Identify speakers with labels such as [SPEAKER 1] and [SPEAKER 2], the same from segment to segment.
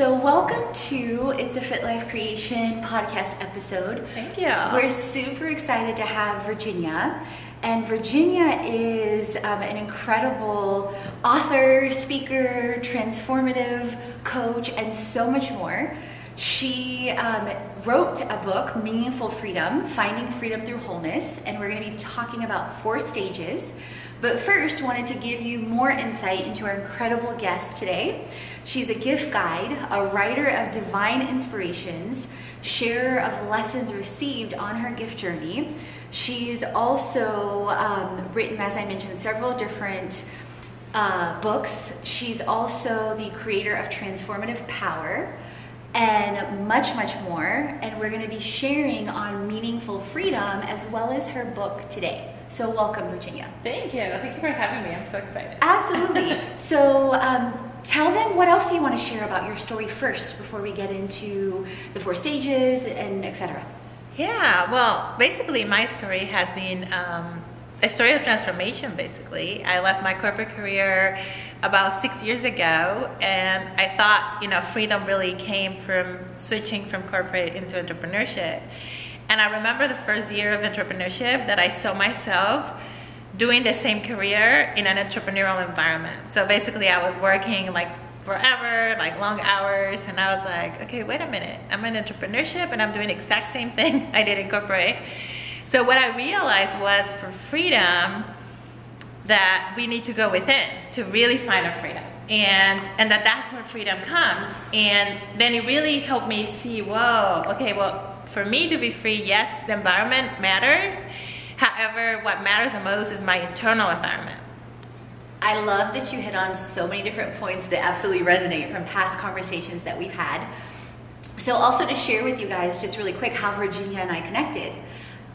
[SPEAKER 1] So, welcome to It's a Fit Life Creation podcast episode.
[SPEAKER 2] Thank you.
[SPEAKER 1] We're super excited to have Virginia. And Virginia is um, an incredible author, speaker, transformative coach, and so much more. She um, wrote a book, Meaningful Freedom Finding Freedom Through Wholeness, and we're going to be talking about four stages. But first, wanted to give you more insight into our incredible guest today. She's a gift guide, a writer of divine inspirations, sharer of lessons received on her gift journey. She's also um, written, as I mentioned, several different uh, books. She's also the creator of Transformative Power and much, much more. And we're going to be sharing on meaningful freedom as well as her book today. So, welcome, Virginia.
[SPEAKER 2] Thank you. Thank you for having me. I'm so excited.
[SPEAKER 1] Absolutely. so, um, tell them what else you want to share about your story first before we get into the four stages and etc.
[SPEAKER 2] Yeah, well, basically, my story has been um, a story of transformation. Basically, I left my corporate career about six years ago, and I thought, you know, freedom really came from switching from corporate into entrepreneurship. And I remember the first year of entrepreneurship that I saw myself doing the same career in an entrepreneurial environment. So basically, I was working like forever, like long hours, and I was like, okay, wait a minute, I'm in entrepreneurship and I'm doing exact same thing I did in corporate. So what I realized was for freedom that we need to go within to really find our freedom. And, and that that's where freedom comes. And then it really helped me see, whoa, okay, well, for me to be free, yes, the environment matters. However, what matters the most is my internal environment.
[SPEAKER 1] I love that you hit on so many different points that absolutely resonate from past conversations that we've had. So, also to share with you guys, just really quick, how Virginia and I connected.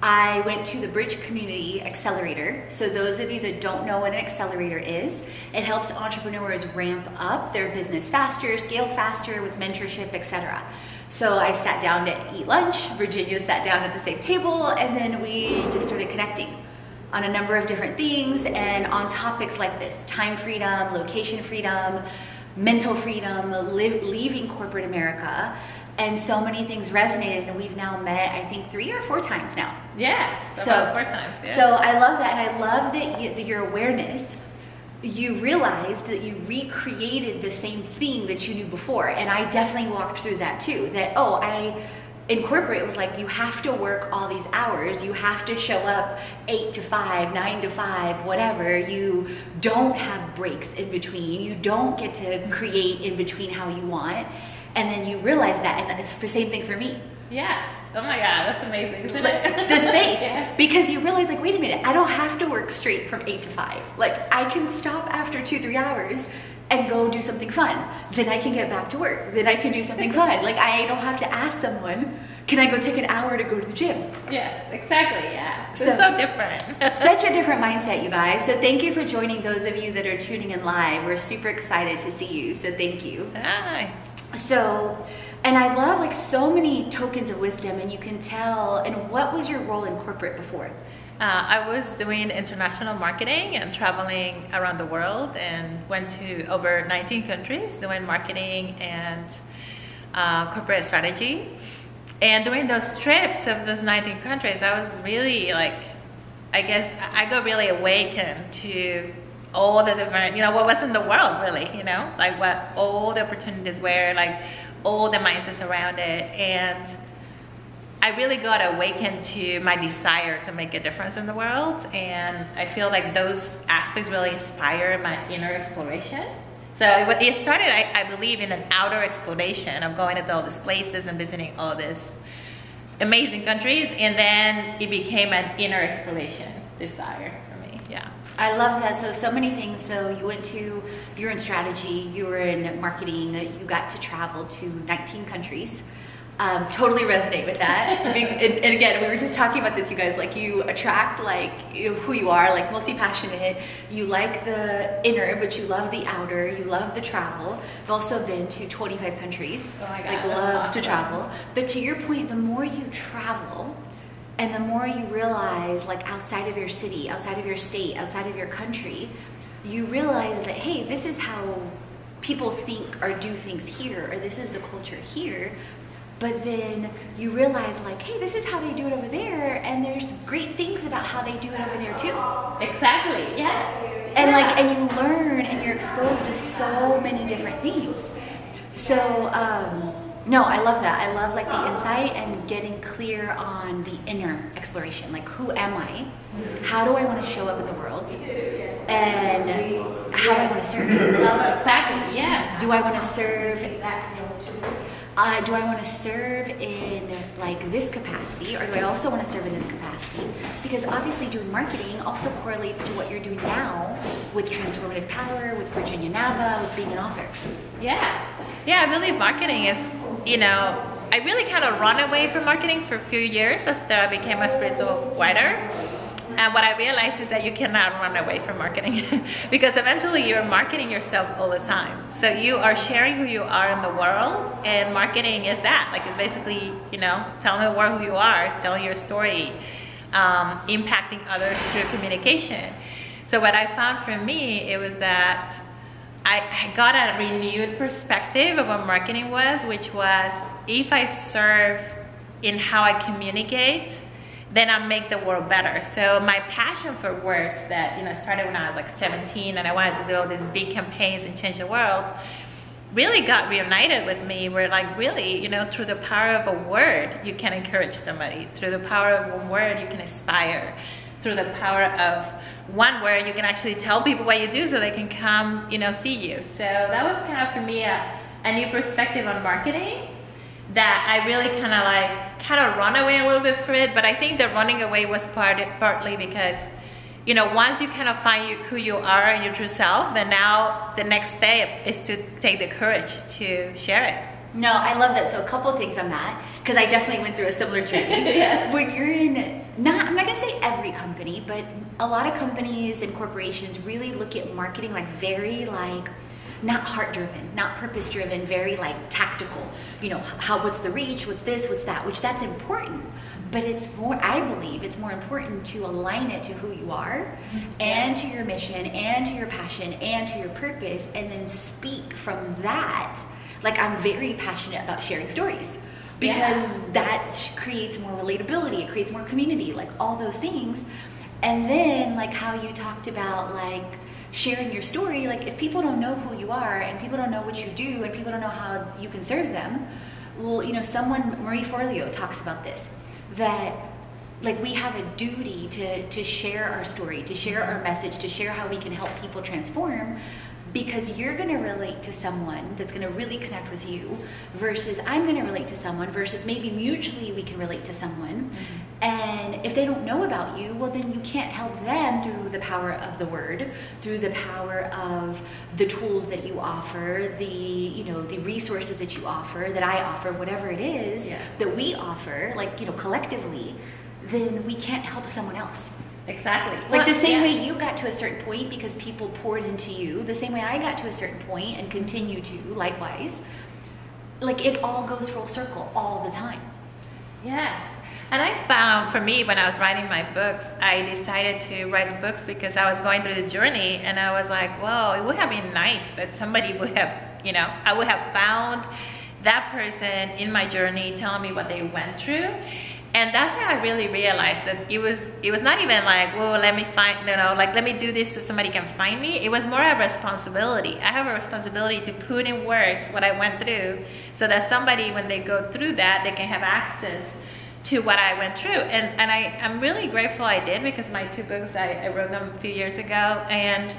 [SPEAKER 1] I went to the Bridge Community Accelerator. So, those of you that don't know what an accelerator is, it helps entrepreneurs ramp up their business faster, scale faster with mentorship, etc. So I sat down to eat lunch. Virginia sat down at the same table, and then we just started connecting on a number of different things and on topics like this time freedom, location freedom, mental freedom, leaving corporate America. And so many things resonated, and we've now met, I think, three or four times now.
[SPEAKER 2] Yes, so, about four times. Yeah.
[SPEAKER 1] So I love that, and I love that, you, that your awareness you realized that you recreated the same thing that you knew before. And I definitely walked through that too. That, oh, I, incorporate was like you have to work all these hours. You have to show up eight to five, nine to five, whatever. You don't have breaks in between. You don't get to create in between how you want. And then you realize that, and it's the same thing for me.
[SPEAKER 2] Yes. Oh my God, that's amazing, isn't it?
[SPEAKER 1] the space. yes. Because you realize, like, wait a minute, I don't have to work straight from eight to five. Like, I can stop after two, three hours and go do something fun. Then I can get back to work. Then I can do something fun. Like, I don't have to ask someone, can I go take an hour to go to the gym?
[SPEAKER 2] Yes, exactly, yeah. So, it's so different.
[SPEAKER 1] such a different mindset, you guys. So thank you for joining those of you that are tuning in live. We're super excited to see you, so thank you.
[SPEAKER 2] Hi.
[SPEAKER 1] So, and I love like so many tokens of wisdom, and you can tell. And what was your role in corporate before?
[SPEAKER 2] Uh, I was doing international marketing and traveling around the world and went to over 19 countries doing marketing and uh, corporate strategy. And during those trips of those 19 countries, I was really like, I guess I got really awakened to all the different, you know, what was in the world really, you know, like what all the opportunities were, like all the mindsets around it. And I really got awakened to my desire to make a difference in the world. And I feel like those aspects really inspire my inner exploration. So it started, I, I believe, in an outer exploration of going to all these places and visiting all these amazing countries. And then it became an inner exploration desire yeah.
[SPEAKER 1] I love that. So, so many things. So, you went to, you're in strategy, you were in marketing, you got to travel to 19 countries. Um, totally resonate with that. and, and, again, we were just talking about this, you guys. Like, you attract like you know, who you are, like multi-passionate. You like the inner, but you love the outer. You love the travel. I've also been to 25 countries.
[SPEAKER 2] Oh my god!
[SPEAKER 1] Like, love awesome. to travel. But to your point, the more you travel, and the more you realize, like outside of your city, outside of your state, outside of your country, you realize that, hey, this is how people think or do things here, or this is the culture here. But then you realize, like, hey, this is how they do it over there, and there's great things about how they do it over there too.
[SPEAKER 2] Exactly. Yes.
[SPEAKER 1] And
[SPEAKER 2] Yeah.
[SPEAKER 1] like, and you learn, and you're exposed to so many different things. So, um, no, I love that. I love like the insight and getting clear on the inner exploration. Like, who am I? How do I want to show up in the world? And how do I want to serve?
[SPEAKER 2] Exactly. Yes.
[SPEAKER 1] Do I want to serve? Uh, do I want to serve in like this capacity, or do I also want to serve in this capacity? Because obviously, doing marketing also correlates to what you're doing now with transformative power, with Virginia Nava, with being an author.
[SPEAKER 2] Yes. Yeah, I believe marketing is, you know, I really kind of run away from marketing for a few years after I became a spiritual writer. And what I realized is that you cannot run away from marketing because eventually you're marketing yourself all the time. So you are sharing who you are in the world, and marketing is that. Like it's basically, you know, telling the world who you are, telling your story, um, impacting others through communication. So what I found for me, it was that I, I got a renewed perspective of what marketing was, which was if I serve in how I communicate, then I make the world better. So my passion for words that you know started when I was like 17 and I wanted to do all these big campaigns and change the world really got reunited with me where like really you know through the power of a word you can encourage somebody through the power of one word you can inspire through the power of one where you can actually tell people what you do so they can come you know see you. So that was kind of for me a, a new perspective on marketing that I really kind of like kind of run away a little bit from it. But I think the running away was part partly because you know once you kind of find you, who you are and your true self then now the next step is to take the courage to share it
[SPEAKER 1] No, I love that. So a couple of things on that because I definitely went through a similar journey.
[SPEAKER 2] Yeah.
[SPEAKER 1] When you're in not, I'm not gonna say every company, but a lot of companies and corporations really look at marketing like very like not heart driven, not purpose driven, very like tactical. You know, how what's the reach, what's this, what's that, which that's important. But it's more, I believe it's more important to align it to who you are mm-hmm. and to your mission and to your passion and to your purpose and then speak from that like i'm very passionate about sharing stories because
[SPEAKER 2] Yeah.
[SPEAKER 1] that creates more relatability it creates more community like all those things and then like how you talked about like sharing your story like if people don't know who you are and people don't know what you do and people don't know how you can serve them well you know someone marie forleo talks about this that like we have a duty to to share our story to share our message to share how we can help people transform because you're going to relate to someone that's going to really connect with you versus I'm going to relate to someone versus maybe mutually we can relate to someone. Mm-hmm. And if they don't know about you, well, then you can't help them through the power of the word, through the power of the tools that you offer, the, you know, the resources that you offer, that I offer, whatever it is
[SPEAKER 2] Yes.
[SPEAKER 1] that we offer, like, you know, collectively, then we can't help someone else.
[SPEAKER 2] Exactly
[SPEAKER 1] Like the same
[SPEAKER 2] yeah.
[SPEAKER 1] way you got to a certain point because people poured into you, the same way I got to a certain point and continue to, likewise. Like it all goes full circle all the time.
[SPEAKER 2] Yes. And I found for me when I was writing my books, I decided to write the books because I was going through this journey and I was like, well, it would have been nice that somebody would have, you know, I would have found that person in my journey telling me what they went through. And that's when I really realized that it was it was not even like, well, let me find you know, like let me do this so somebody can find me. It was more a responsibility. I have a responsibility to put in words what I went through so that somebody when they go through that they can have access to what I went through. And and I, I'm really grateful I did because my two books I, I wrote them a few years ago and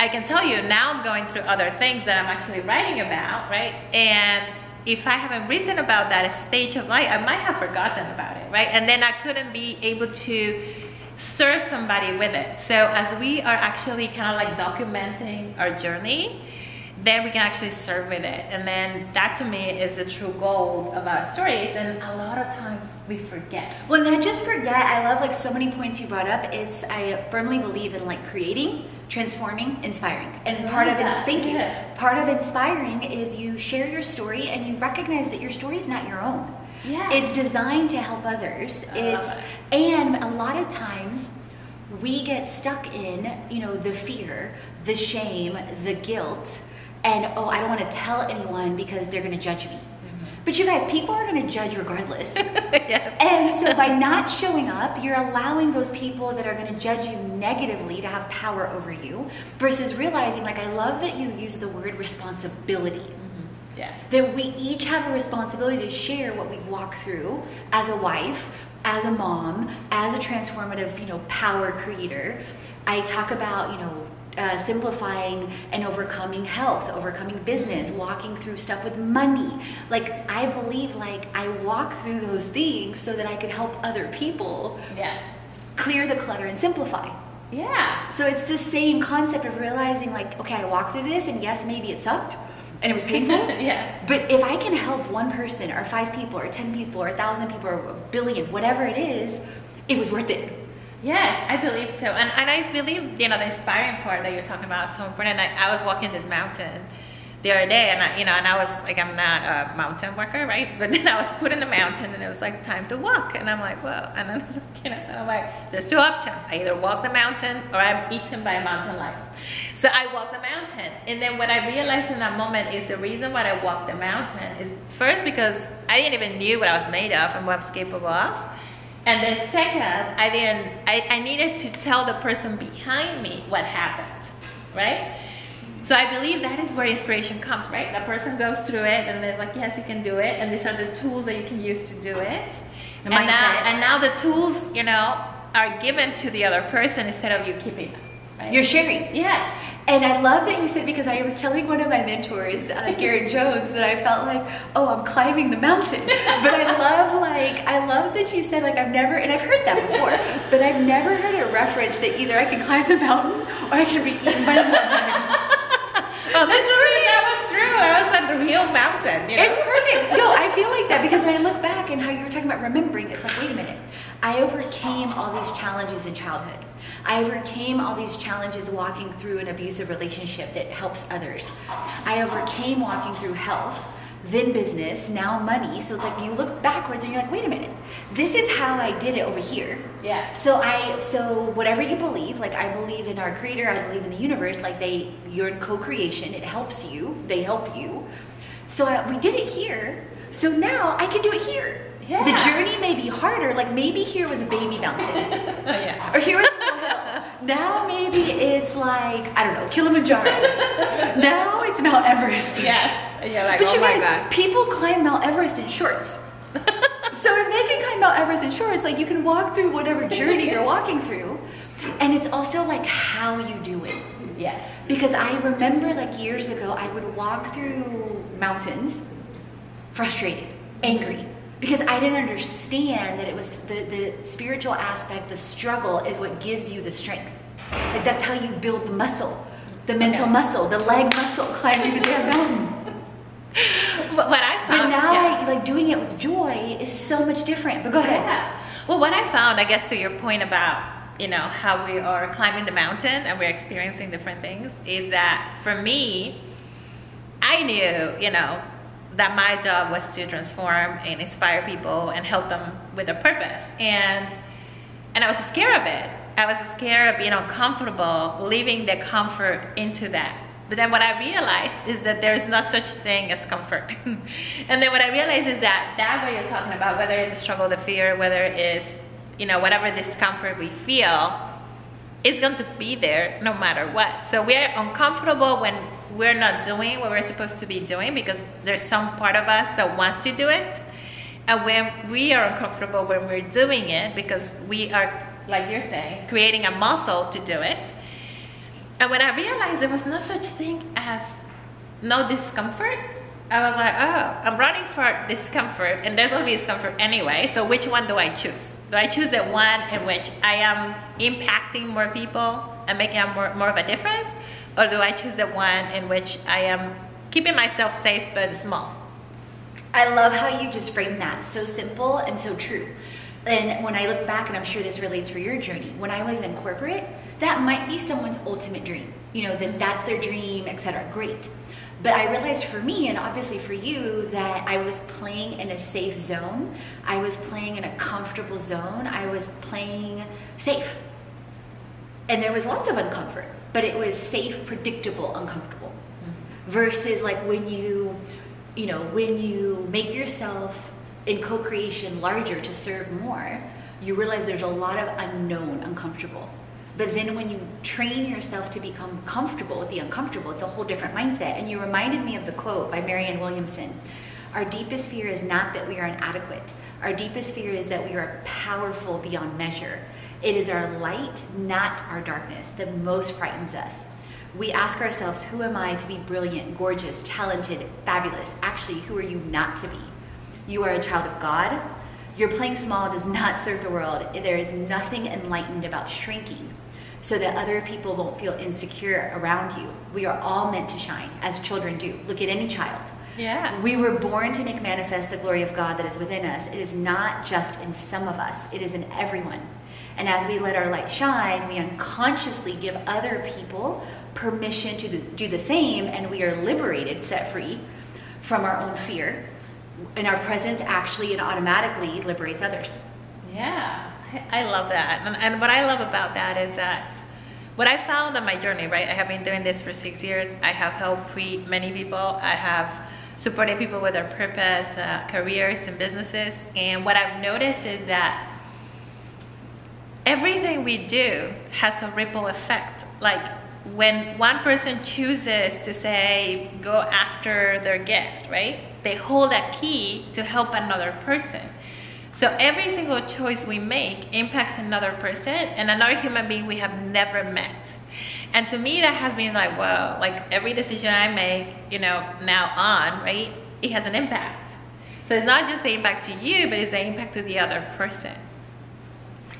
[SPEAKER 2] I can tell you now I'm going through other things that I'm actually writing about, right? And if I haven't written about that stage of life, I might have forgotten about it, right? And then I couldn't be able to serve somebody with it. So as we are actually kind of like documenting our journey, then we can actually serve with it. And then that to me is the true goal of our stories. And a lot of times we forget.
[SPEAKER 1] Well, not just forget. I love like so many points you brought up. It's I firmly believe in like creating, transforming, inspiring, and part of
[SPEAKER 2] love
[SPEAKER 1] it's
[SPEAKER 2] that.
[SPEAKER 1] thinking.
[SPEAKER 2] Yes.
[SPEAKER 1] Part of inspiring is you share your story and you recognize that your story is not your own.
[SPEAKER 2] Yeah.
[SPEAKER 1] It's designed to help others.
[SPEAKER 2] I
[SPEAKER 1] it's and a lot of times we get stuck in you know the fear, the shame, the guilt and oh, I don't want to tell anyone because they're going to judge me. But you guys, people are going to judge regardless.
[SPEAKER 2] yes.
[SPEAKER 1] And so by not showing up, you're allowing those people that are going to judge you negatively to have power over you versus realizing, like, I love that you use the word responsibility. Mm-hmm.
[SPEAKER 2] Yes.
[SPEAKER 1] That we each have a responsibility to share what we walk through as a wife, as a mom, as a transformative, you know, power creator. I talk about, you know, uh, simplifying and overcoming health, overcoming business, walking through stuff with money. Like I believe, like I walk through those things so that I could help other people
[SPEAKER 2] Yes.
[SPEAKER 1] clear the clutter and simplify.
[SPEAKER 2] Yeah.
[SPEAKER 1] So it's the same concept of realizing, like, okay, I walked through this, and yes, maybe it sucked and it was painful.
[SPEAKER 2] yes.
[SPEAKER 1] But if I can help one person, or five people, or ten people, or a thousand people, or a billion, whatever it is, it was worth it.
[SPEAKER 2] Yes, I believe so. And, and I believe, you know, the inspiring part that you're talking about is so important. I, I was walking this mountain the other day and I, you know, and I was like, I'm not a mountain walker, right? But then I was put in the mountain and it was like time to walk. And I'm like, well, and then, you know, I'm like, there's two options. I either walk the mountain or I'm eaten by a mountain lion. So I walk the mountain. And then what I realized in that moment is the reason why I walked the mountain is first because I didn't even knew what I was made of and what I was capable of. And then second, I didn't, I, I needed to tell the person behind me what happened, right? So I believe that is where inspiration comes, right? The person goes through it and they're like, yes, you can do it. And these are the tools that you can use to do it. And now, and now the tools, you know, are given to the other person instead of you keeping them, right?
[SPEAKER 1] You're sharing.
[SPEAKER 2] yes.
[SPEAKER 1] And I love that you said because I was telling one of my mentors, uh, Garrett Jones, that I felt like, oh, I'm climbing the mountain. But I love like I love that you said like I've never and I've heard that before, but I've never heard a reference that either I can climb the mountain or I can be eaten by a mountain.
[SPEAKER 2] Oh, that's really, that was true. That was at the real mountain, you know?
[SPEAKER 1] It's perfect. No, I feel like that because when I look back and how you were talking about remembering, it's like, wait a minute. I overcame all these challenges in childhood. I overcame all these challenges walking through an abusive relationship that helps others. I overcame walking through health, then business, now money. So it's like you look backwards and you're like, wait a minute. This is how I did it over here.
[SPEAKER 2] Yeah.
[SPEAKER 1] So I so whatever you believe, like I believe in our creator, I believe in the universe, like they you're in co-creation, it helps you, they help you. So I, we did it here. So now I can do it here.
[SPEAKER 2] Yeah.
[SPEAKER 1] The journey may be harder, like maybe here was a baby mountain.
[SPEAKER 2] Oh, yeah.
[SPEAKER 1] or here was a hill. Now maybe it's like, I don't know, Kilimanjaro. now it's Mount Everest.
[SPEAKER 2] Yes. You're like,
[SPEAKER 1] But
[SPEAKER 2] oh
[SPEAKER 1] you
[SPEAKER 2] my
[SPEAKER 1] guys,
[SPEAKER 2] God.
[SPEAKER 1] people climb Mount Everest in shorts. so if they can climb Mount Everest in shorts, like you can walk through whatever journey you're walking through. And it's also like how you do it.
[SPEAKER 2] Yes.
[SPEAKER 1] Because I remember like years ago, I would walk through mountains frustrated, angry, because I didn't understand that it was the, the spiritual aspect, the struggle is what gives you the strength. Like that's how you build the muscle, the mental
[SPEAKER 2] Okay.
[SPEAKER 1] muscle, the leg muscle climbing the damn mountain.
[SPEAKER 2] What, what I
[SPEAKER 1] But
[SPEAKER 2] found,
[SPEAKER 1] now,
[SPEAKER 2] yeah.
[SPEAKER 1] I, like doing it with joy is so much different. But go ahead.
[SPEAKER 2] Yeah. Well, what I found, I guess, to your point about you know how we are climbing the mountain and we're experiencing different things, is that for me, I knew you know that my job was to transform and inspire people and help them with a purpose, and and I was scared of it. I was scared of being uncomfortable, leaving the comfort into that. But then what I realized is that there's no such thing as comfort. and then what I realized is that that what you're talking about, whether it's a struggle, the fear, whether it's, you know, whatever discomfort we feel, it's going to be there no matter what. So we're uncomfortable when we're not doing what we're supposed to be doing because there's some part of us that wants to do it. And when we are uncomfortable when we're doing it because we are, like you're saying, creating a muscle to do it. And when I realized there was no such thing as no discomfort, I was like, oh, I'm running for discomfort, and there's always discomfort anyway. So which one do I choose? Do I choose the one in which I am impacting more people and making more, more of a difference? Or do I choose the one in which I am keeping myself safe but small?
[SPEAKER 1] I love how you just framed that. So simple and so true. And when I look back, and I'm sure this relates for your journey, when I was in corporate, that might be someone's ultimate dream. You know, that that's their dream, etc. Great. But I realized for me, and obviously for you, that I was playing in a safe zone. I was playing in a comfortable zone. I was playing safe. And there was lots of uncomfort, but it was safe, predictable, uncomfortable mm-hmm. versus like when you, you know, when you make yourself in co-creation larger to serve more, you realize there's a lot of unknown, uncomfortable. But then when you train yourself to become comfortable with the uncomfortable, it's a whole different mindset. And you reminded me of the quote by Marianne Williamson. Our deepest fear is not that we are inadequate. Our deepest fear is that we are powerful beyond measure. It is our light, not our darkness, that most frightens us. We ask ourselves, who am I to be brilliant, gorgeous, talented, fabulous? Actually, who are you not to be? You are a child of God. Your playing small does not serve the world. There is nothing enlightened about shrinking so that other people won't feel insecure around you. We are all meant to shine as children do. Look at any child.
[SPEAKER 2] Yeah.
[SPEAKER 1] We were born to make manifest the glory of God that is within us. It is not just in some of us, it is in everyone. And as we let our light shine, we unconsciously give other people permission to do the same, and we are liberated, set free from our own fear. And our presence actually and automatically liberates others.
[SPEAKER 2] Yeah, I love that. And, what I love about that is that what I found on my journey, right? I have been doing this for six years. I have helped free many people. I have supported people with their purpose, uh, careers, and businesses. And what I've noticed is that everything we do has a ripple effect. Like when one person chooses to say, go after their gift, right? They hold a key to help another person. So every single choice we make impacts another person and another human being we have never met. And to me, that has been like, wow, like every decision I make, you know, now on, right, it has an impact. So it's not just the impact to you, but it's the impact to the other person.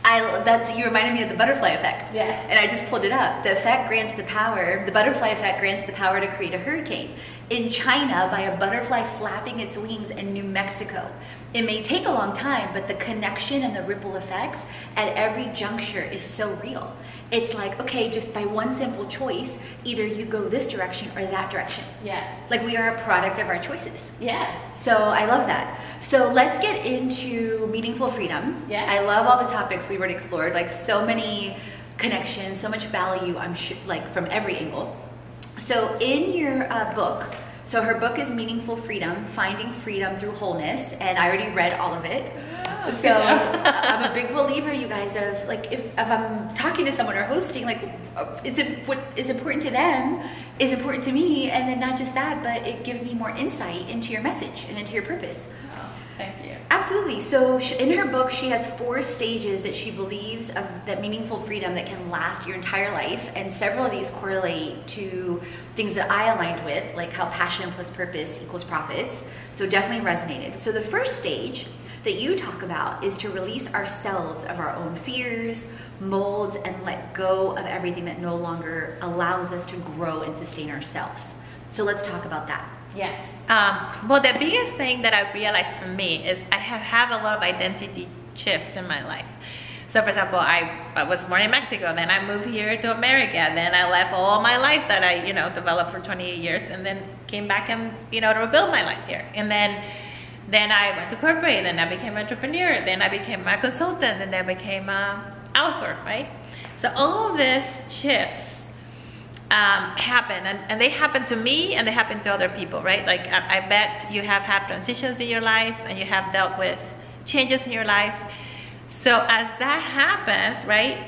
[SPEAKER 1] I that's you reminded me of the butterfly effect.
[SPEAKER 2] Yes.
[SPEAKER 1] And I just pulled it up. The effect grants the power. The butterfly effect grants the power to create a hurricane. In China, by a butterfly flapping its wings in New Mexico. It may take a long time, but the connection and the ripple effects at every juncture is so real. It's like, okay, just by one simple choice, either you go this direction or that direction.
[SPEAKER 2] Yes.
[SPEAKER 1] Like we are a product of our choices.
[SPEAKER 2] Yes.
[SPEAKER 1] So I love that. So let's get into meaningful freedom.
[SPEAKER 2] Yes.
[SPEAKER 1] I love all the topics we've already explored, like so many connections, so much value, I'm sure, like from every angle. So in your uh, book, so her book is Meaningful Freedom, Finding Freedom Through Wholeness, and I already read all of it.
[SPEAKER 2] Oh,
[SPEAKER 1] so I'm a big believer, you guys, of like if, if I'm talking to someone or hosting, like it's a, what is important to them is important to me, and then not just that, but it gives me more insight into your message and into your purpose.
[SPEAKER 2] Thank you.
[SPEAKER 1] Absolutely. So in her book, she has four stages that she believes of that meaningful freedom that can last your entire life, and several of these correlate to things that I aligned with, like how passion plus purpose equals profits. So definitely resonated. So the first stage that you talk about is to release ourselves of our own fears, molds, and let go of everything that no longer allows us to grow and sustain ourselves. So let's talk about that.
[SPEAKER 2] Yes. Um, well, the biggest thing that I realized for me is I have had a lot of identity shifts in my life. So for example, I, I was born in Mexico, then I moved here to America, then I left all my life that I, you know, developed for 28 years and then came back and, you know, to rebuild my life here. And then, then I went to corporate, then I became an entrepreneur, then I became a consultant, and then I became an author, right? So all of these shifts um, happen and, and they happen to me and they happen to other people, right? Like I, I bet you have had transitions in your life and you have dealt with changes in your life so as that happens, right,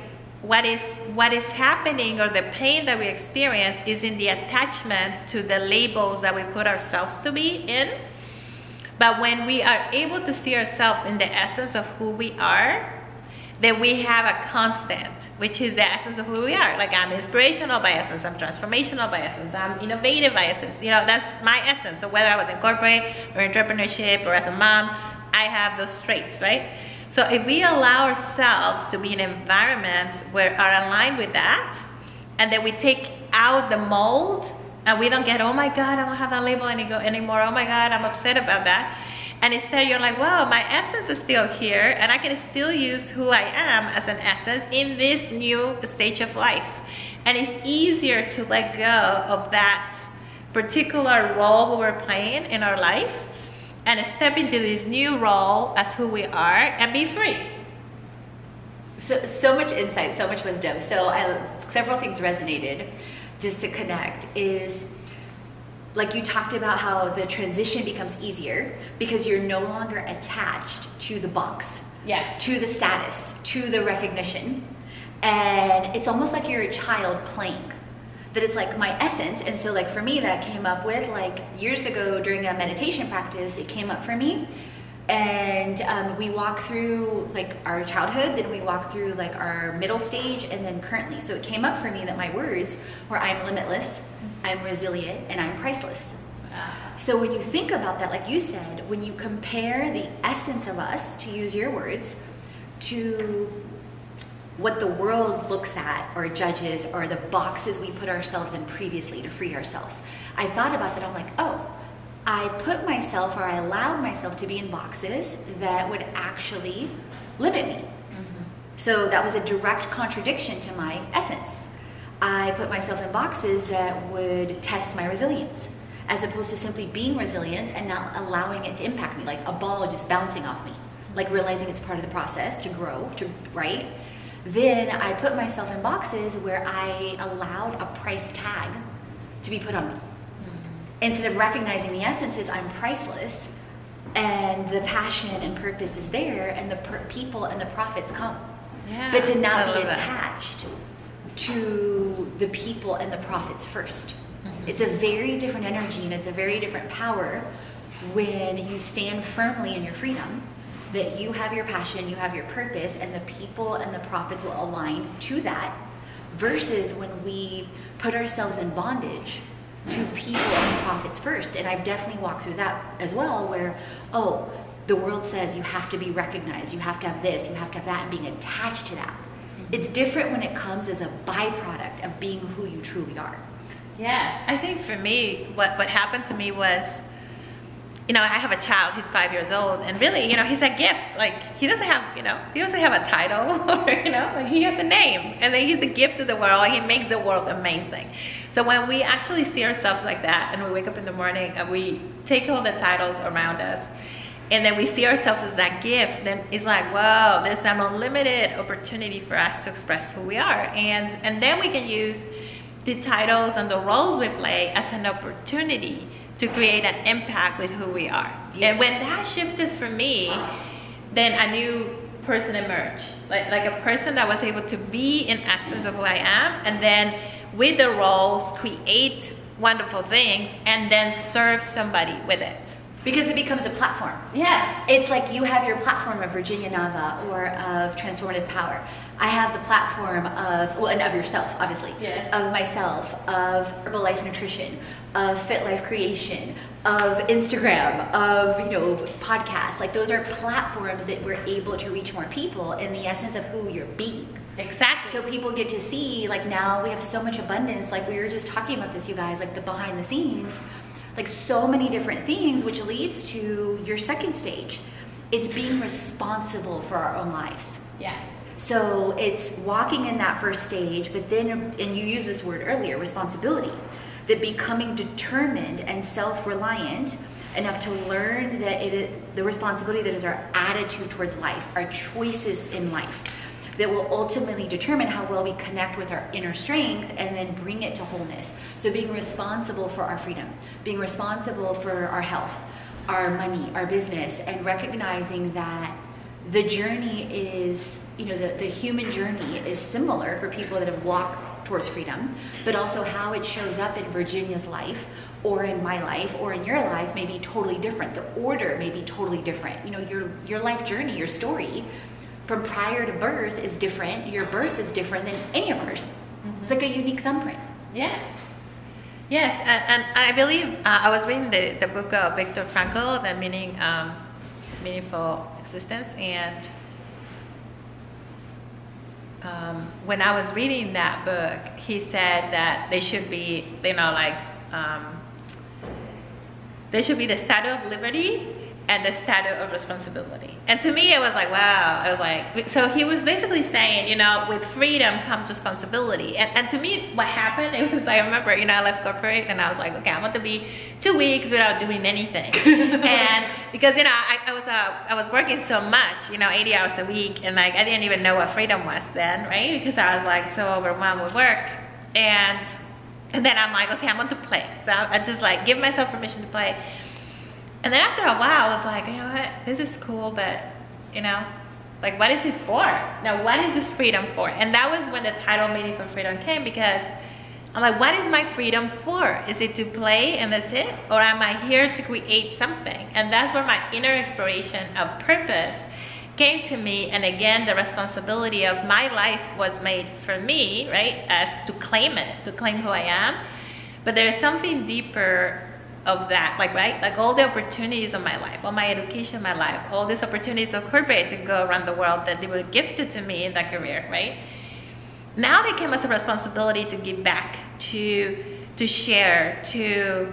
[SPEAKER 2] what is what is happening or the pain that we experience is in the attachment to the labels that we put ourselves to be in. But when we are able to see ourselves in the essence of who we are, then we have a constant, which is the essence of who we are. Like I'm inspirational by essence, I'm transformational by essence, I'm innovative by essence. You know, that's my essence. So whether I was in corporate or entrepreneurship or as a mom, I have those traits, right? So if we allow ourselves to be in environments where are aligned with that, and then we take out the mold, and we don't get, oh my God, I don't have that label anymore. Oh my God, I'm upset about that. And instead you're like, wow, my essence is still here and I can still use who I am as an essence in this new stage of life. And it's easier to let go of that particular role we're playing in our life and step into this new role as who we are and be free.
[SPEAKER 1] So, so much insight, so much wisdom. So I, several things resonated just to connect is like you talked about how the transition becomes easier because you're no longer attached to the box,
[SPEAKER 2] Yes.
[SPEAKER 1] to the status, to the recognition. And it's almost like you're a child playing. That it's like my essence. And so, like, for me, that came up with like years ago during a meditation practice, it came up for me. And um, we walk through like our childhood, then we walk through like our middle stage, and then currently. So it came up for me that my words were I'm limitless, I'm resilient, and I'm priceless. So when you think about that, like you said, when you compare the essence of us, to use your words, to what the world looks at or judges or the boxes we put ourselves in previously to free ourselves. I thought about that. I'm like, oh, I put myself or I allowed myself to be in boxes that would actually limit me. Mm-hmm. So that was a direct contradiction to my essence. I put myself in boxes that would test my resilience, as opposed to simply being resilient and not allowing it to impact me, like a ball just bouncing off me, like realizing it's part of the process to grow, to right. Then I put myself in boxes where I allowed a price tag to be put on me. Instead of recognizing the essence is I'm priceless and the passion and purpose is there and the per- people and the profits come.
[SPEAKER 2] Yeah.
[SPEAKER 1] But to
[SPEAKER 2] I
[SPEAKER 1] not be
[SPEAKER 2] love that.
[SPEAKER 1] attached to the people and the profits 1st mm-hmm. It's a very different energy and it's a very different power when you stand firmly in your freedom that you have your passion, you have your purpose, and the people and the profits will align to that versus when we put ourselves in bondage to people and profits first. And I've definitely walked through that as well, where, oh, the world says you have to be recognized, you have to have this, you have to have that, and being attached to that. Mm-hmm. It's different when it comes as a byproduct of being who you truly are.
[SPEAKER 2] Yes, I think for me, what, what happened to me was, you know, I have a child, he's five years old, and really, you know, he's a gift. Like, he doesn't have, you know, he doesn't have a title, or, you know, like he has a name, and then he's a gift to the world, he makes the world amazing. So when we actually see ourselves like that, and we wake up in the morning and we take all the titles around us, and then we see ourselves as that gift, then it's like, wow, there's an unlimited opportunity for us to express who we are. And, and then we can use the titles and the roles we play as an opportunity to create an impact with who we are. And when that shifted for me, then a new person emerged. Like, like a person that was able to be in essence of who I am and then with the roles create wonderful things and then serve somebody with it.
[SPEAKER 1] Because it becomes a platform.
[SPEAKER 2] Yes.
[SPEAKER 1] It's like you have your platform of Virginia Nava or of Transformative Power. I have the platform of, well, and of yourself, obviously,
[SPEAKER 2] Yes.
[SPEAKER 1] of myself, of Herbalife Nutrition, of Fit Life Creation, of Instagram, of, you know, podcasts. Like those are platforms that we're able to reach more people in the essence of who you're being.
[SPEAKER 2] Exactly.
[SPEAKER 1] So people get to see, like now we have so much abundance. Like we were just talking about this, you guys, like the behind the scenes, like so many different things, which leads to your second stage. It's being responsible for our own lives.
[SPEAKER 2] yes.
[SPEAKER 1] So it's walking in that first stage, but then, and you used this word earlier, responsibility, that becoming determined and self-reliant enough to learn that it is the responsibility that is our attitude towards life, our choices in life, that will ultimately determine how well we connect with our inner strength and then bring it to wholeness. So being responsible for our freedom, being responsible for our health, our money, our business, and recognizing that the journey is, you know, the, the human journey is similar for people that have walked towards freedom, but also how it shows up in Virginia's life or in my life or in your life may be totally different. The order may be totally different. You know, your your life journey, your story from prior to birth is different. Your birth is different than any of ours. It's like a unique thumbprint.
[SPEAKER 2] Yes. Yes, and, and I believe uh, I was reading the, the book of Viktor Frankl, The Meaning, um, Meaningful Existence, and um, when I was reading that book, he said that they should be, you know, like, um, there should be the statue of liberty and the statue of responsibility. And to me, it was like, wow. I was like, so he was basically saying, you know, with freedom comes responsibility. And, and to me, what happened, it was, I remember, you know, I left corporate and I was like, okay, I want to be two weeks without doing anything. and because, you know, I, I was uh, I was working so much, you know, 80 hours a week. And like, I didn't even know what freedom was then, right? Because I was like so overwhelmed with work. And And then I'm like, okay, I'm going to play. So I, I just like give myself permission to play. And then after a while, I was like, you know what, this is cool, but you know, like what is it for? Now, what is this freedom for? And that was when the title Meaningful Freedom came because I'm like, what is my freedom for? Is it to play and that's it? Or am I here to create something? And that's where my inner exploration of purpose came to me. And again, the responsibility of my life was made for me, right? As to claim it, to claim who I am. But there is something deeper of that, like, right? Like all the opportunities of my life, all my education my life, all these opportunities of corporate to go around the world that they were gifted to me in that career, right? Now they came as a responsibility to give back, to to share, to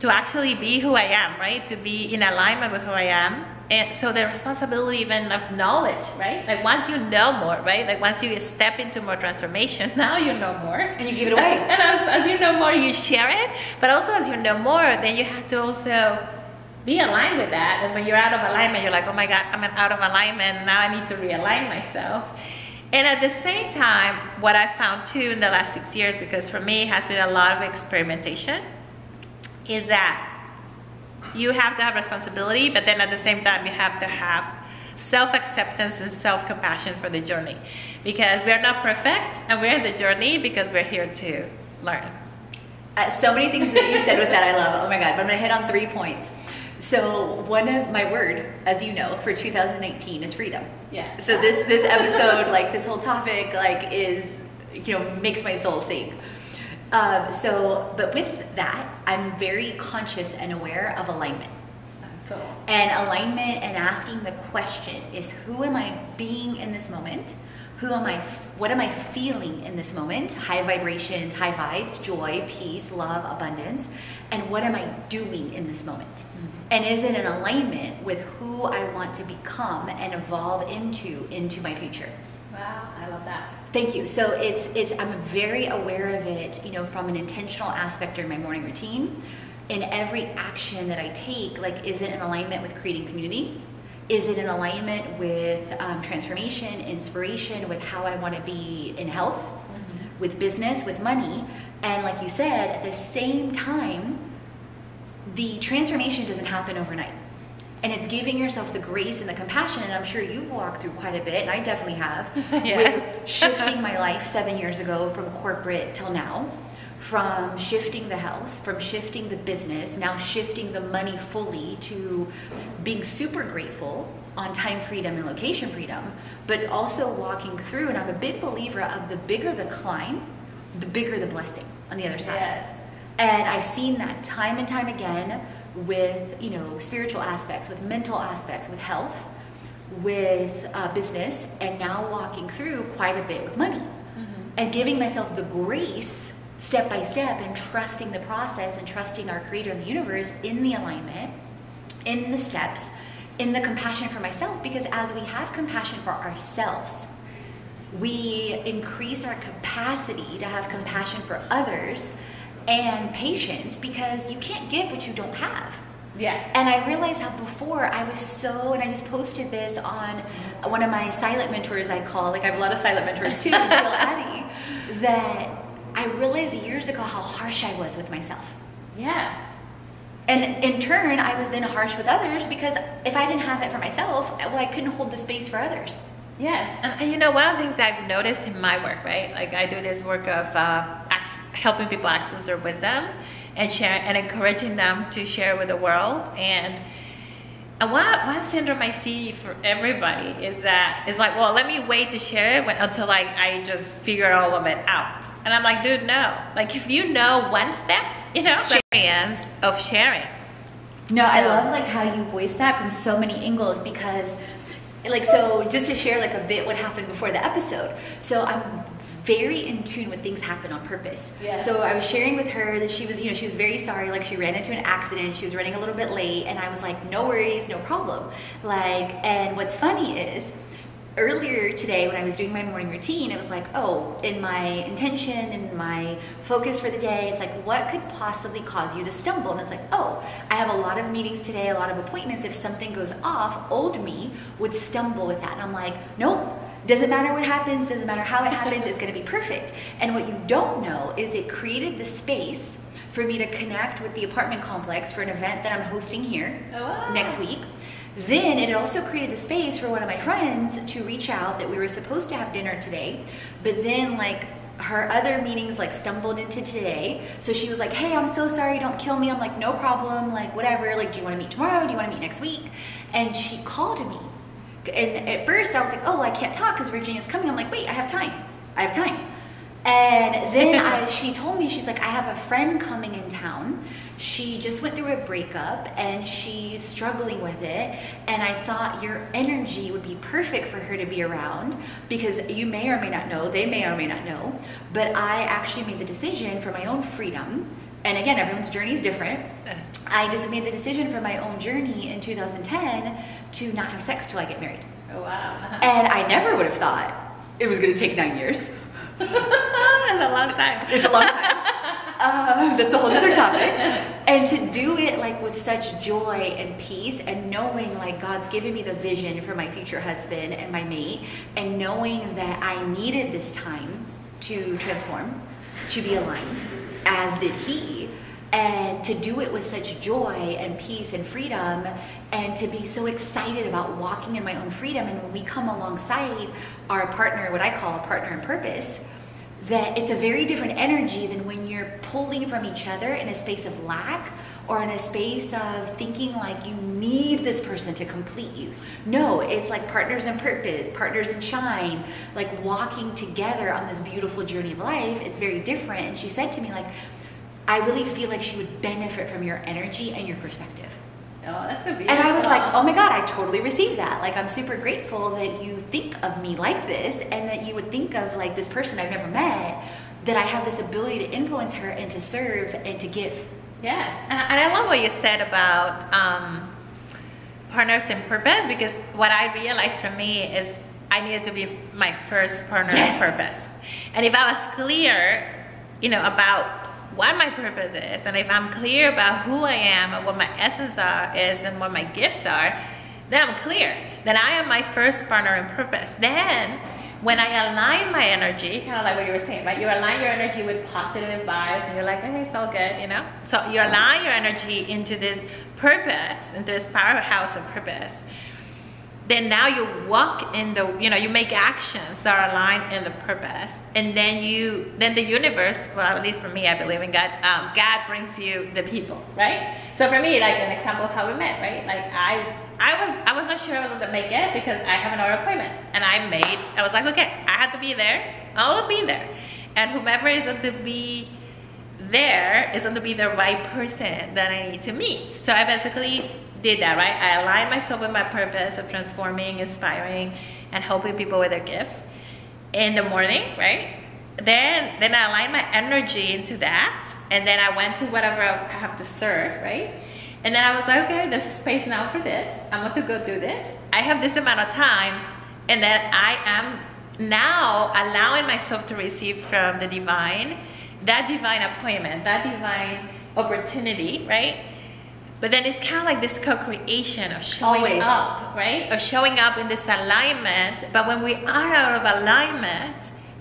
[SPEAKER 2] to actually be who I am, right? To be in alignment with who I am. And so the responsibility even of knowledge, right? Like once you know more, right? Like once you step into more transformation, now you know more.
[SPEAKER 1] And you give it away.
[SPEAKER 2] and as, as you know more, you share it. But also as you know more, then you have to also be aligned with that. And when you're out of alignment, you're like, oh my God, I'm out of alignment. Now I need to realign myself. And at the same time, what I found too in the last six years, because for me it has been a lot of experimentation, is that you have to have responsibility, but then at the same time, you have to have self-acceptance and self-compassion for the journey. Because we're not perfect, and we're in the journey because we're here to learn.
[SPEAKER 1] Uh, so many things that you said with that I love. Oh my God, but I'm gonna hit on three points. So one of my word, as you know, for 2018 is freedom.
[SPEAKER 2] Yeah.
[SPEAKER 1] So this this episode, like this whole topic, like is you know makes my soul sing. Um, so, but with that, I'm very conscious and aware of alignment.
[SPEAKER 2] Cool.
[SPEAKER 1] And alignment and asking the question is who am I being in this moment? Who am I, what am I feeling in this moment? High vibrations, high vibes, joy, peace, love, abundance. And what am I doing in this moment? Mm-hmm. And is it in alignment with who I want to become and evolve into, into my future?
[SPEAKER 2] Wow, I love that.
[SPEAKER 1] Thank you. So it's it's I'm very aware of it, you know, from an intentional aspect during my morning routine. In every action that I take, like, is it in alignment with creating community? Is it in alignment with um, transformation, inspiration, with how I want to be in health, mm-hmm. with business, with money? And like you said, at the same time, the transformation doesn't happen overnight and it's giving yourself the grace and the compassion and i'm sure you've walked through quite a bit and i definitely have
[SPEAKER 2] yes.
[SPEAKER 1] with shifting my life seven years ago from corporate till now from shifting the health from shifting the business now shifting the money fully to being super grateful on time freedom and location freedom but also walking through and i'm a big believer of the bigger the climb the bigger the blessing on the other side
[SPEAKER 2] yes.
[SPEAKER 1] and i've seen that time and time again with you know spiritual aspects, with mental aspects, with health, with uh, business, and now walking through quite a bit with money, mm-hmm. and giving myself the grace step by step and trusting the process and trusting our creator in the universe in the alignment, in the steps, in the compassion for myself. Because as we have compassion for ourselves, we increase our capacity to have compassion for others and patience because you can't give what you don't have.
[SPEAKER 2] Yes.
[SPEAKER 1] And I realized how before I was so, and I just posted this on one of my silent mentors I call, like I have a lot of silent mentors too, Jill Addy, that I realized years ago how harsh I was with myself.
[SPEAKER 2] Yes.
[SPEAKER 1] And in turn, I was then harsh with others because if I didn't have it for myself, well, I couldn't hold the space for others.
[SPEAKER 2] Yes, and, and you know, one of the things I've noticed in my work, right? Like I do this work of uh, helping people access their wisdom and share and encouraging them to share with the world and what one syndrome I see for everybody is that it's like, well, let me wait to share it when, until like I just figure all of it out. And I'm like, dude, no. Like if you know one step, you know, experience of sharing.
[SPEAKER 1] No, so. I love like how you voice that from so many angles because like so just to share like a bit what happened before the episode. So I'm very in tune when things happen on purpose.
[SPEAKER 2] Yeah.
[SPEAKER 1] So I was sharing with her that she was, you know, she was very sorry. Like she ran into an accident. She was running a little bit late, and I was like, no worries, no problem. Like, and what's funny is earlier today when I was doing my morning routine, it was like, oh, in my intention and my focus for the day, it's like, what could possibly cause you to stumble? And it's like, oh, I have a lot of meetings today, a lot of appointments. If something goes off, old me would stumble with that. And I'm like, nope Doesn't matter what happens, doesn't matter how it happens, it's gonna be perfect. And what you don't know is it created the space for me to connect with the apartment complex for an event that I'm hosting here
[SPEAKER 2] Oh, wow.
[SPEAKER 1] next week. Then it also created the space for one of my friends to reach out that we were supposed to have dinner today, but then like her other meetings like stumbled into today. So she was like, "Hey, I'm so sorry, don't kill me." I'm like, "No problem, like whatever. Like, do you want to meet tomorrow? Do you want to meet next week?" And she called me. And at first I was like, "Oh, well, I can't talk because Virginia's coming." I'm like, "Wait, I have time. I have time." And then I, she told me, she's like, I have a friend coming in town. She just went through a breakup and she's struggling with it. And I thought your energy would be perfect for her to be around because you may or may not know, they may or may not know, but I actually made the decision for my own freedom. And again, everyone's journey is different. I just made the decision for my own journey in 2010 to not have sex till I get married.
[SPEAKER 2] Oh, wow.
[SPEAKER 1] And I never would have thought it was gonna take nine years.
[SPEAKER 2] That's a long time.
[SPEAKER 1] It's a long time. Um, that's a whole other topic. And to do it like with such joy and peace and knowing like God's given me the vision for my future husband and my mate and knowing that I needed this time to transform, to be aligned, as did he. And to do it with such joy and peace and freedom, and to be so excited about walking in my own freedom. And when we come alongside our partner, what I call a partner in purpose, that it's a very different energy than when you're pulling from each other in a space of lack or in a space of thinking like you need this person to complete you. No, it's like partners in purpose, partners in shine, like walking together on this beautiful journey of life. It's very different. And she said to me, like, I really feel like she would benefit from your energy and your perspective.
[SPEAKER 2] Oh, that's so beautiful.
[SPEAKER 1] And I was like, oh my God, I totally received that. Like, I'm super grateful that you think of me like this and that you would think of like this person I've never met, that I have this ability to influence her and to serve and to give.
[SPEAKER 2] Yes, and I, love what you said about um, partners in purpose because what I realized for me is I needed to be my first partner
[SPEAKER 1] Yes.
[SPEAKER 2] in purpose. And if I was clear, you know, about what my purpose is, and if I'm clear about who I am and what my essence are is and what my gifts are, then I'm clear. Then I am my first partner in purpose. Then when I align my energy, kind of like what you were saying, right? You align your energy with positive vibes and you're like, hey, it's all good, you know? So you align your energy into this purpose, into this powerhouse of purpose. Then now you walk in the, you know, you make actions that are aligned in the purpose. And then you, then the universe, well, at least for me, I believe in God, um, God brings you the people, right? So for me, like an example of how we met, right? Like I, I was, I was not sure I was gonna make it because I have another appointment. And I made, I was like, okay, I have to be there. I'll be there. And whomever is going to be there is going to be the right person that I need to meet. So I basically did that, right? I aligned myself with my purpose of transforming, inspiring, and helping people with their gifts in the morning, right? Then then I aligned my energy into that, and then I went to whatever I have to serve, right? And then I was like, okay, there's a space now for this. I'm going to go do this. I have this amount of time, and then I am now allowing myself to receive from the divine that divine appointment, that divine opportunity, right? But then it's kind of like this co-creation of showing
[SPEAKER 1] Always.
[SPEAKER 2] up, right? Of showing up in this alignment. But when we are out of alignment,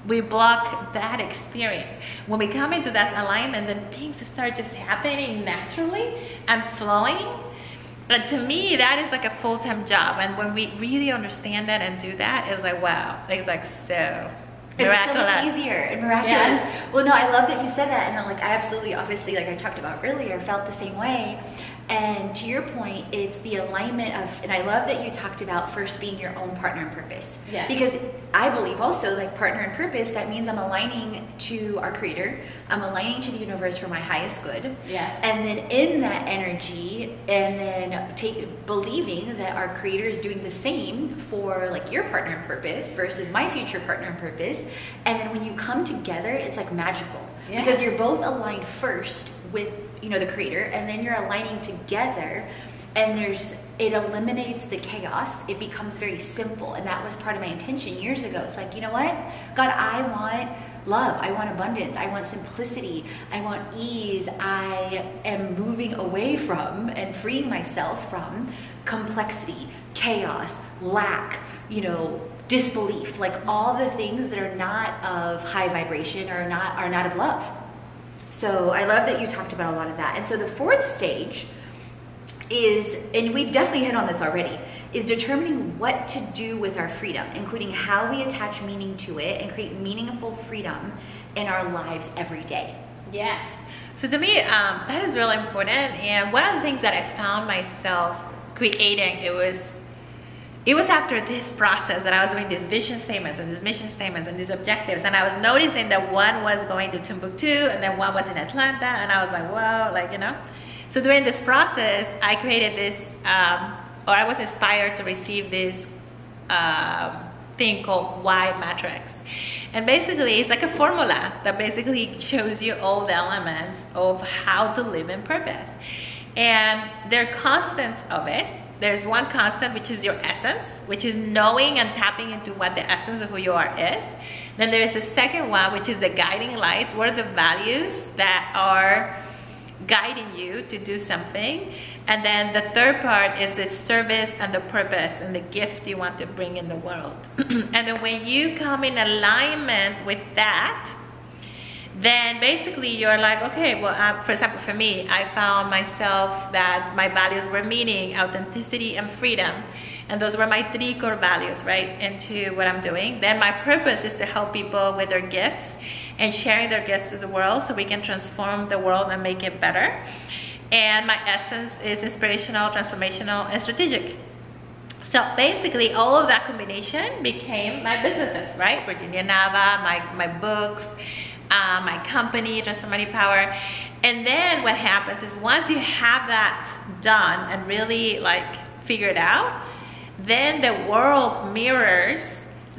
[SPEAKER 2] we block that experience. When we come into that alignment, then things start just happening naturally and flowing. But to me, that is like a full-time job. And when we really understand that and do that, it's like wow, it's like so miraculous.
[SPEAKER 1] It's so much easier and miraculous. Well, no, I love that you said that, and like I absolutely, obviously, like I talked about earlier, felt the same way. And to your point, it's the alignment of, and I love that you talked about first being your own partner in purpose.
[SPEAKER 2] Yes.
[SPEAKER 1] Because I believe also, like partner in purpose, that means I'm aligning to our Creator, I'm aligning to the universe for my highest good.
[SPEAKER 2] Yes.
[SPEAKER 1] And then in that energy, and then take believing that our creator is doing the same for like your partner in purpose versus my future partner in purpose. And then when you come together, it's like magical
[SPEAKER 2] Yes.
[SPEAKER 1] because you're both aligned first with you know the creator, and then you're aligning together. And there's it eliminates the chaos. It becomes very simple, and that was part of my intention years ago. It's like you know what, God, I want love. I want abundance. I want simplicity. I want ease. I am moving away from and freeing myself from complexity, chaos, lack, you know, disbelief, like all the things that are not of high vibration or not are not of love. So I love that you talked about a lot of that. And so the fourth stage is, and we've definitely hit on this already, is determining what to do with our freedom, including how we attach meaning to it and create meaningful freedom in our lives every day.
[SPEAKER 2] Yes. So to me, um, that is really important. And one of the things that I found myself creating, it was it was after this process that I was doing these vision statements and these mission statements and these objectives. And I was noticing that one was going to Timbuktu and then one was in Atlanta. And I was like, wow, like, you know. So during this process, I created this, um, or I was inspired to receive this um, thing called Y matrix. And basically, it's like a formula that basically shows you all the elements of how to live in purpose. And there are constants of it there's one constant, which is your essence, which is knowing and tapping into what the essence of who you are is. Then there is the second one, which is the guiding lights. What are the values that are guiding you to do something? And then the third part is the service and the purpose and the gift you want to bring in the world. and then when you come in alignment with that, then basically you're like, okay, well, uh, for example, for me, I found myself that my values were meaning, authenticity, and freedom. And those were my three core values, right, into what I'm doing. Then my purpose is to help people with their gifts and sharing their gifts to the world so we can transform the world and make it better. And my essence is inspirational, transformational, and strategic. So basically, all of that combination became my businesses, right? Virginia Nava, my, my books, uh, my company, Transformative Power. And then what happens is once you have that done and really like figured out, then the world mirrors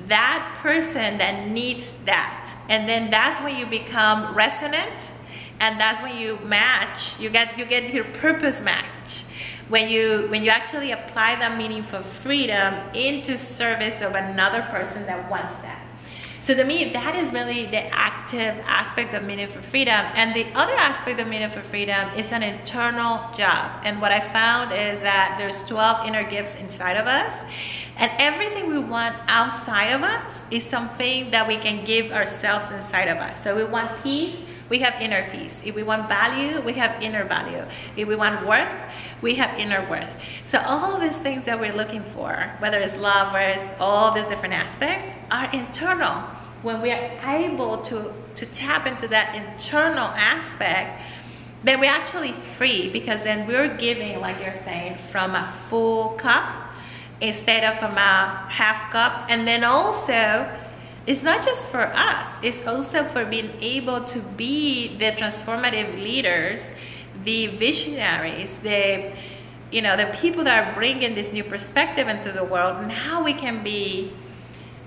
[SPEAKER 2] that person that needs that. And then that's when you become resonant and that's when you match, you get you get your purpose match. When you when you actually apply that meaningful freedom into service of another person that wants that. So to me, that is really the active aspect of Meaningful Freedom. And the other aspect of Meaningful Freedom is an internal job. And what I found is that there's 12 inner gifts inside of us. And everything we want outside of us is something that we can give ourselves inside of us. So we want peace, we have inner peace. If we want value, we have inner value. If we want worth, we have inner worth. So all these things that we're looking for, whether it's love, whether it's all these different aspects, are internal. When we are able to, to tap into that internal aspect, then we're actually free because then we're giving, like you're saying, from a full cup instead of from a half cup. And then also, it's not just for us, it's also for being able to be the transformative leaders, the visionaries, the you know, the people that are bringing this new perspective into the world and how we can be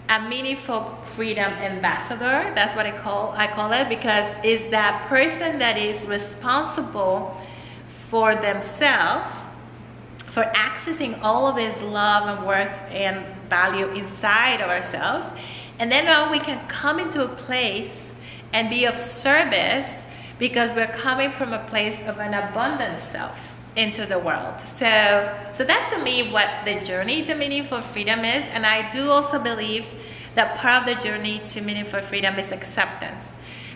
[SPEAKER 2] a meaningful freedom ambassador. That's what I call I call it because it's that person that is responsible for themselves for accessing all of this love and worth and value inside of ourselves and then now we can come into a place and be of service because we're coming from a place of an abundant self into the world. So, so that's to me what the journey to meaningful freedom is. And I do also believe that part of the journey to meaningful freedom is acceptance.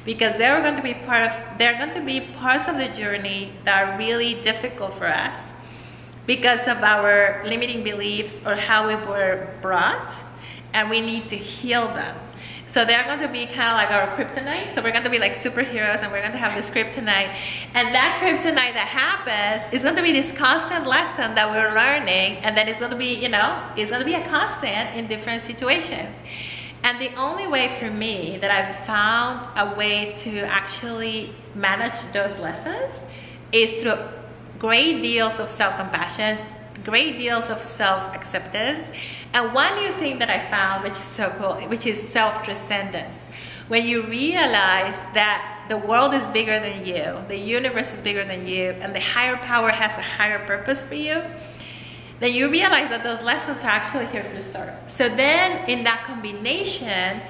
[SPEAKER 2] Because there are going to be part of there are going to be parts of the journey that are really difficult for us because of our limiting beliefs or how we were brought and we need to heal them. So they're going to be kind of like our kryptonite. So we're going to be like superheroes and we're going to have this kryptonite. And that kryptonite that happens is going to be this constant lesson that we're learning. And then it's going to be, you know, it's going to be a constant in different situations. And the only way for me that I've found a way to actually manage those lessons is through great deals of self-compassion, great deals of self-acceptance, and one new thing that I found, which is so cool, which is self-transcendence. When you realize that the world is bigger than you, the universe is bigger than you, and the higher power has a higher purpose for you, then you realize that those lessons are actually here to serve. So then in that combination,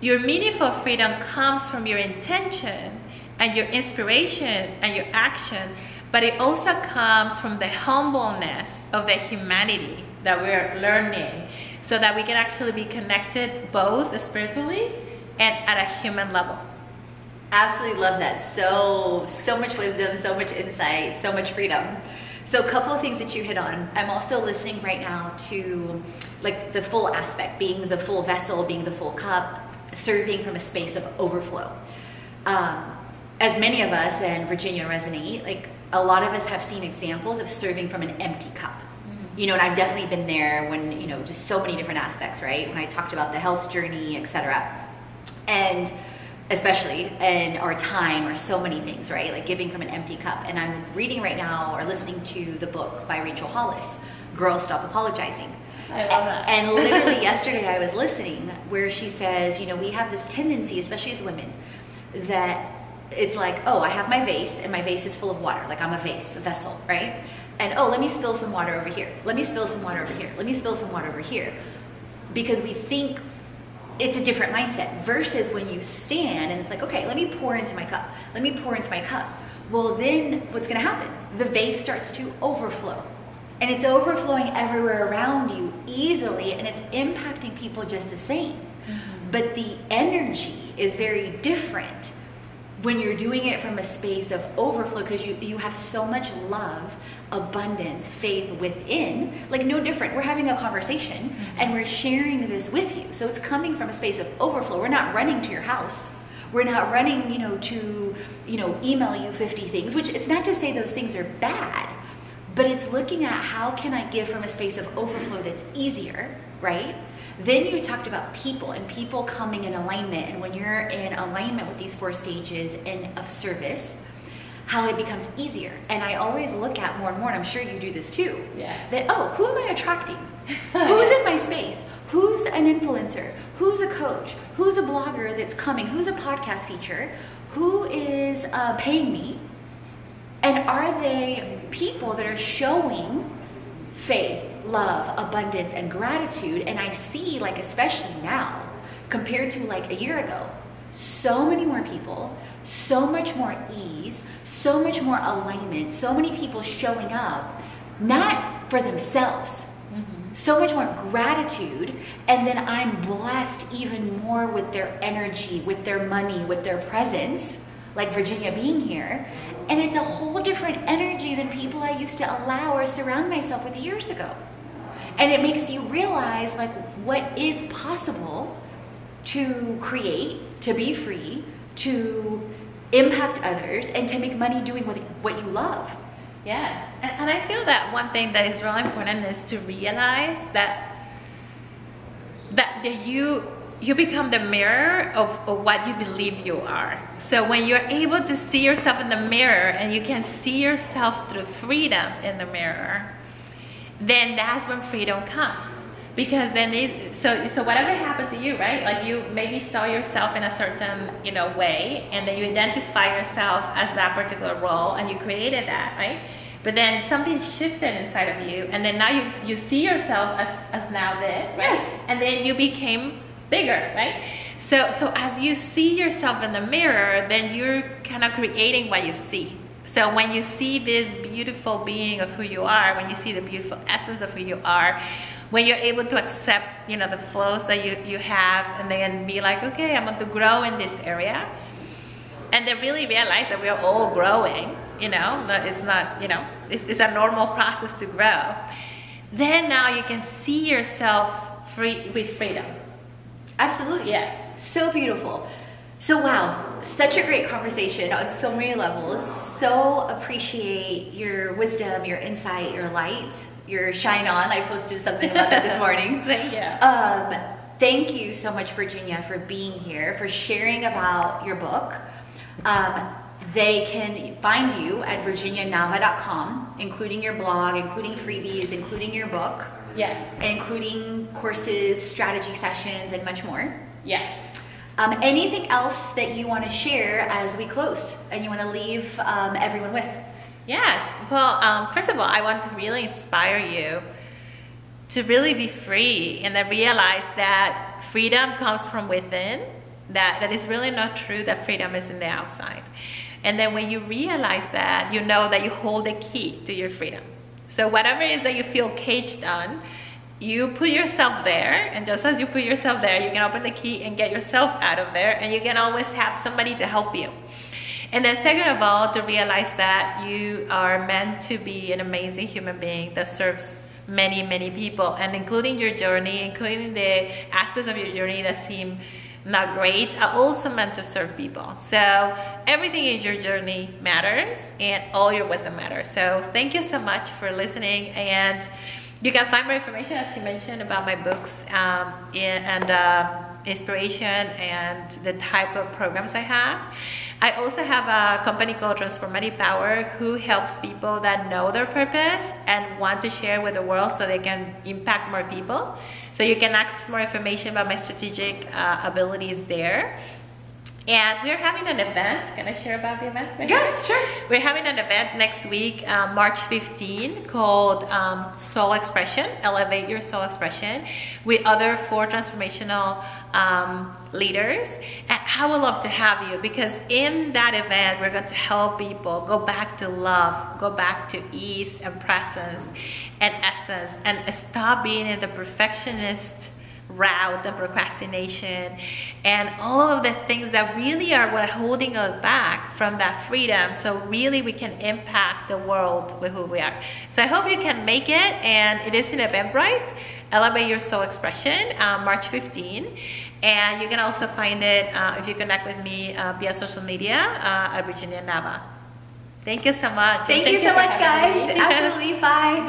[SPEAKER 2] your meaningful freedom comes from your intention and your inspiration and your action, but it also comes from the humbleness of the humanity that we're learning. so that we can actually be connected both spiritually and at a human level.
[SPEAKER 1] Absolutely love that. So, so much wisdom, so much insight, so much freedom. So a couple of things that you hit on. I'm also listening right now to like the full aspect, being the full vessel, being the full cup, serving from a space of overflow. Um, as many of us and Virginia resonate, like a lot of us have seen examples of serving from an empty cup. Mm-hmm. You know, and I've definitely been there when, you know, just so many different aspects, right? When I talked about the health journey, etc. And especially in our time or so many things, right? Like giving from an empty cup. And I'm reading right now or listening to the book by Rachel Hollis, Girl Stop Apologizing.
[SPEAKER 2] I love that.
[SPEAKER 1] And literally yesterday I was listening where she says, you know, we have this tendency, especially as women, that it's like, oh, I have my vase and my vase is full of water. Like I'm a vase, a vessel, right? And oh, let me spill some water over here. Let me spill some water over here. Let me spill some water over here. Because we think it's a different mindset versus when you stand and it's like, okay, let me pour into my cup. Let me pour into my cup. Well, then what's going to happen? The vase starts to overflow. And it's overflowing everywhere around you easily and it's impacting people just the same. Mm-hmm. But the energy is very different when you're doing it from a space of overflow because you, you have so much love abundance, faith within, like no different. We're having a conversation mm-hmm. and we're sharing this with you. So it's coming from a space of overflow. We're not running to your house. We're not running, you know, to, you know, email you 50 things, which it's not to say those things are bad, but it's looking at how can I give from a space of overflow that's easier, right? Then you talked about people and people coming in alignment. And when you're in alignment with these four stages in of service, how it becomes easier. And I always look at more and more, and I'm sure you do this too.
[SPEAKER 2] Yeah.
[SPEAKER 1] That oh, who am I attracting? Who's in my space? Who's an influencer? Who's a coach? Who's a blogger that's coming? Who's a podcast feature? Who is uh, paying me? And are they people that are showing faith, love, abundance, and gratitude? And I see, like, especially now, compared to like a year ago, so many more people, so much more ease, so much more alignment, so many people showing up, not for themselves, mm-hmm. so much more gratitude, and then I'm blessed even more with their energy, with their money, with their presence, like Virginia being here. And it's a whole different energy than people I used to allow or surround myself with years ago. And it makes you realize like what is possible to create, to be free, to impact others, and to make money doing what, what you love.
[SPEAKER 2] Yes. And, I feel that one thing that is really important is to realize that that you you become the mirror of, of what you believe you are. So when you're able to see yourself in the mirror and you can see yourself through freedom in the mirror, then that's when freedom comes. Because then it, so so whatever happened to you right? Like you maybe saw yourself in a certain you know way and then you identify yourself as that particular role and you created that right? But then something shifted inside of you and then now you you see yourself as as now this right?
[SPEAKER 1] Yes.
[SPEAKER 2] and then you became bigger right? So so as you see yourself in the mirror then you're kind of creating what you see so when you see this beautiful being of who you are when you see the beautiful essence of who you are when you're able to accept you know the flows that you, you have and then be like okay i'm going to grow in this area and then really realize that we are all growing you know it's not you know it's, it's a normal process to grow then now you can see yourself free with freedom.
[SPEAKER 1] Absolutely
[SPEAKER 2] yes.
[SPEAKER 1] So beautiful. So wow such a great conversation on so many levels so appreciate your wisdom your insight your light your shine on. I posted something about that this morning.
[SPEAKER 2] thank you.
[SPEAKER 1] Um, thank you so much, Virginia, for being here, for sharing about your book. Um, they can find you at virginianava.com, including your blog, including freebies, including your book.
[SPEAKER 2] Yes.
[SPEAKER 1] Including courses, strategy sessions, and much more.
[SPEAKER 2] Yes.
[SPEAKER 1] Um, anything else that you want to share as we close and you want to leave um, everyone with?
[SPEAKER 2] Yes. Well, um, first of all, I want to really inspire you to really be free and then realize that freedom comes from within, that, that is really not true that freedom is in the outside. And then when you realize that, you know that you hold the key to your freedom. So whatever it is that you feel caged on, you put yourself there and just as you put yourself there you can open the key and get yourself out of there and you can always have somebody to help you. And then second of all to realize that you are meant to be an amazing human being that serves many many people and including your journey including the aspects of your journey that seem not great are also meant to serve people. So everything in your journey matters and all your wisdom matters. So thank you so much for listening and you can find more information, as you mentioned, about my books um, and uh, inspiration and the type of programs I have. I also have a company called Transformative Power who helps people that know their purpose and want to share with the world so they can impact more people. So you can access more information about my strategic uh, abilities there. And we're having an event. Can I share about the event?
[SPEAKER 1] Yes, sure.
[SPEAKER 2] We're having an event next week, uh, March 15, called um, Soul Expression, Elevate Your Soul Expression, with other four transformational um, leaders. And I would love to have you because in that event, we're going to help people go back to love, go back to ease and presence and essence, and stop being in the perfectionist route and procrastination and all of the things that really are what holding us back from that freedom. So really we can impact the world with who we are. So i hope you can make it and it is in eventbrite. Elevate your soul expression uh, march 15 and you can also find it uh, if you connect with me uh, via social media uh, at virginia nava. Thank you so much
[SPEAKER 1] thank, thank you, you so much guys. Absolutely bye